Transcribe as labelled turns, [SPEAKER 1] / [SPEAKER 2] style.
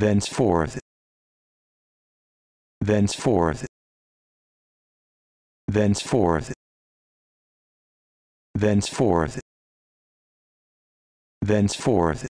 [SPEAKER 1] thenceforth. Thenceforth. Thenceforth. Thenceforth. Thenceforth.